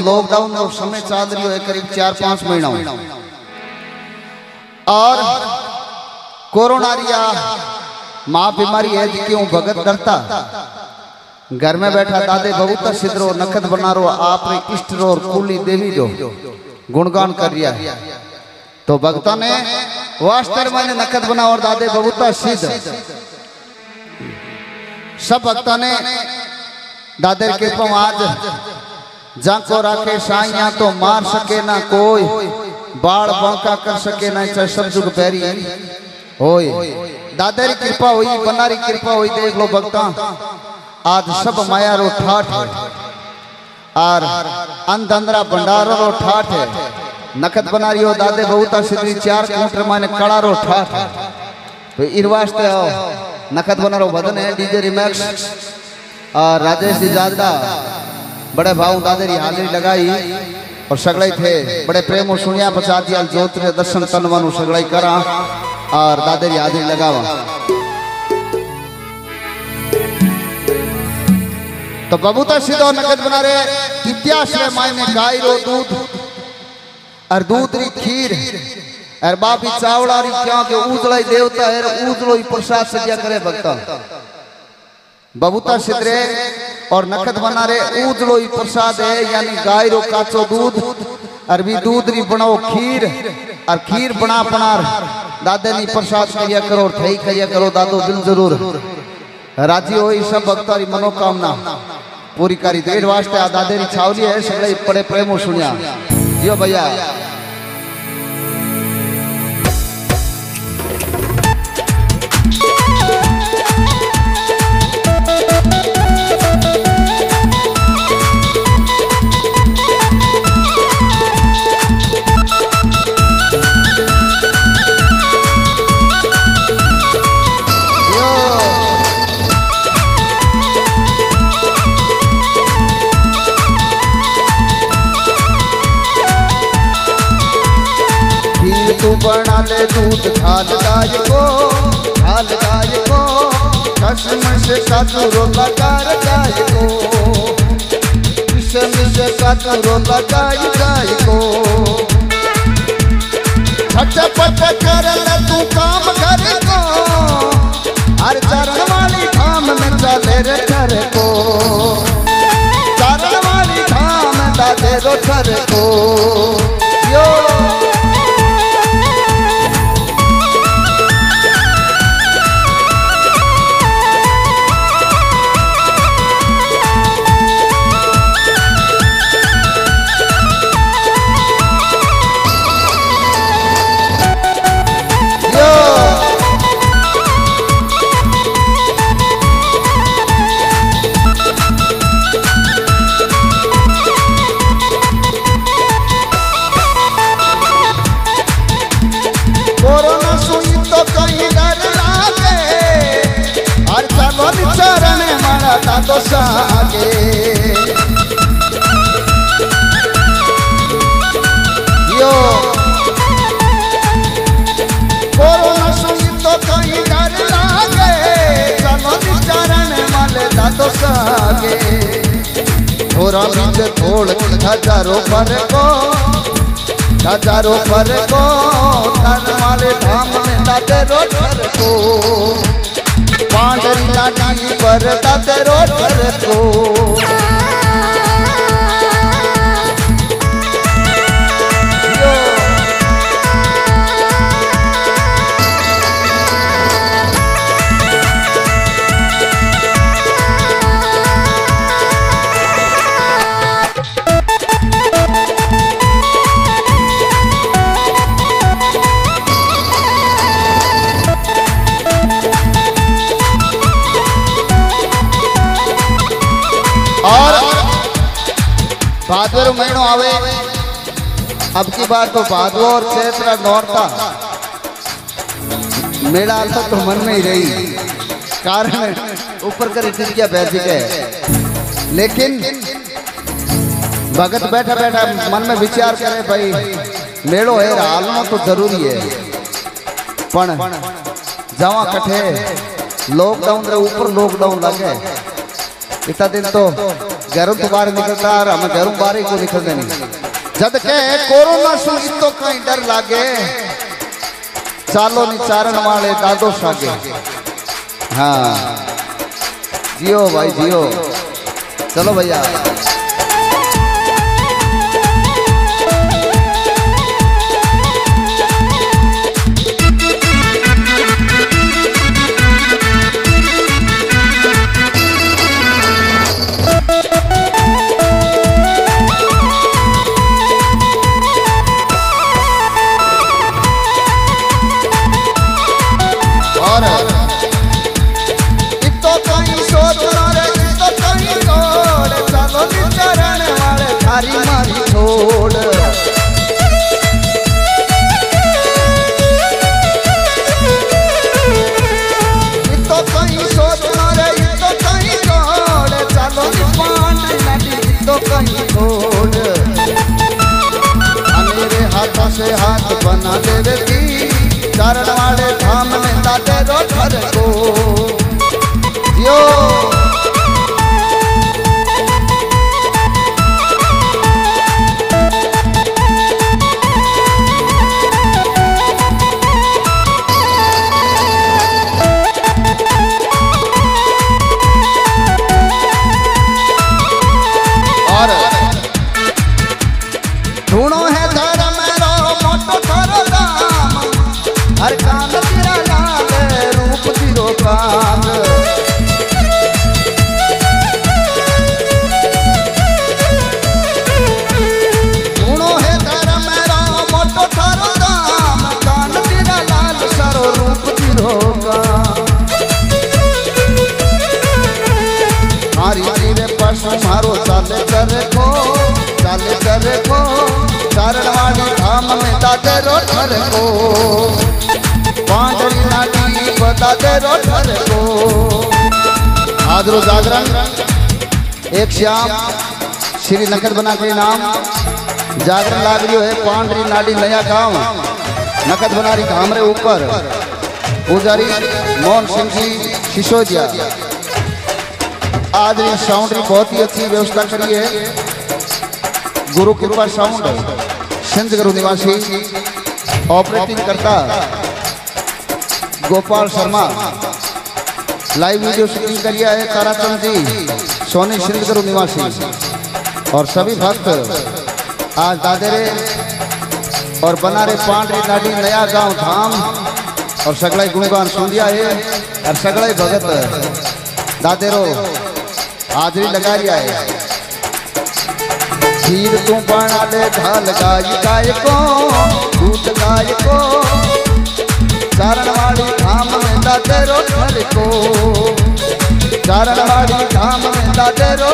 Lockdown और समय चल रही है करीब चार पाँच महीना और कोरोना रिया माँ बीमारी है जी क्यों भगत डरता? घर में बैठा दादे बहुत सिद्धरो नखत बना रो आपने इष्ट रो, और कुली देवी जो गुणगान कर रिया तो भक्तों ने वास्तर मैंने नखत बना और दादे बहुत सिद्ध। सब भक्तों ने दादे के कृपा आज जाको राखे साइया तो मार सके ना कोई। बाल बणका कर सके ना चाहे सब जुग पैरी होय। दादे की कृपा हुई बनारी कृपा हुई देख लो भक्ता। आज सब माया रो ठाठ है। और अंध अंधरा भंडारो रो ठाठ है। नखत बना रही हो दादे बहुता सिद्धि चार कूटर माने कड़ा रो ठाठ है। तो इन वास्ते आओ। नखत बना रो भजन है डीजे रिमैक्स। और राजेश जी जादड़ा बड़े भाव दादे री हाजिरी लगाई और सगड़ाई थे। बड़े प्रेम सुनिया पचा दिया ज्योति दर्शन तन मन सगड़ाई करा और दादे री हाजिरी लगावा। तो बबूता सीधो नगद बना रहे इतिहास रे मायने गाय रो दूध और दूध री खीर। और बाबी चावड़ा री क्या के उजलाई देवता है उजलो ही प्रसाद सज्जा करे भक्ता। बबूता सिद्धरे और नखत बना उजलो ही प्रसाद है, यानी गाय रो काचो दूध भी दूध री बनाओ खीर, और खीर बना बनार दादे नी प्रसाद करिया करो थई करिया करो, दादो दिल ज़रूर। राज़ी हो सब भक्ता री मनोकामना। पूरी करी देर वास्ते आ दादे री छावली है, सगळे बड़े प्रेमो सुनिया। जियो भैया। बना ले दूध खाल गाय को खाल गाय को कसम से कातुरो लगार गाय को कसम से कातुरो लगाई गाय को झटपट कर ले तू काम घर को हर चरण वाली धाम में चले रे घर को चरण वाली धाम दादे रो घर को दादो थोरा बीच थोड़ हजारो पर को, हजारो पर को तन वाले धाम में दादे पर को। पांडरी लाठी पर दादे रोटर को। भादवर महीनो आवे। अब की बार तो भादव और चैत्र नौरता मेला तो, तो मन में ही रही। कारण ऊपर कर लेकिन भगत बैठा बैठा मन में विचार करे भाई मेड़ो है हालनो तो ज़रूरी है। पण जावा कठे लॉकडाउन रे ऊपर लॉकडाउन लगे। इतना दिन तो घरों तो बाहर निकलता, और हम घरों बाहर को निकलते नहीं। जद के कोरोना सु तो कहीं डर लागे, चालो निचारण वाले दादो सागे। हाँ। जियो भाई, जियो। चलो भैया। वाले मारो, चाले करे को करे को चारण वाली धाम में दादे रो ठर को। पांडरी नाटी बतादे रो ठर को। आदरो जागरण, एक श्याम, श्री नकद बना के नाम। जागरण लाग रियो है पांडरी नाडी नया गाँव। नकद बनारी धाम रे ऊपर। पुजारी मोहन सिंह जी, सिसोदिया। आज ये साउंड की बहुत ही अच्छी व्यवस्था करी है। गुरु कृपा साउंड, सिंध गुरु निवासी ऑपरेटिंग करता, Gopal Sharma. Live video shooting करिया है ताराचंद जी, सोनी गुरु निवासी। और सभी भक्त आज दादेरे और बनारे पांडे नाडी नया गाँव धाम और सगड़ा गुणगान सुंदिया है और सगड़ा भगत दादेरो हाजरी लगा रिया है खीर तू बना ले ढाल गाई गाय को दूध गाय को चारण धाम में दादे रो घर को चारण धाम में दादे रो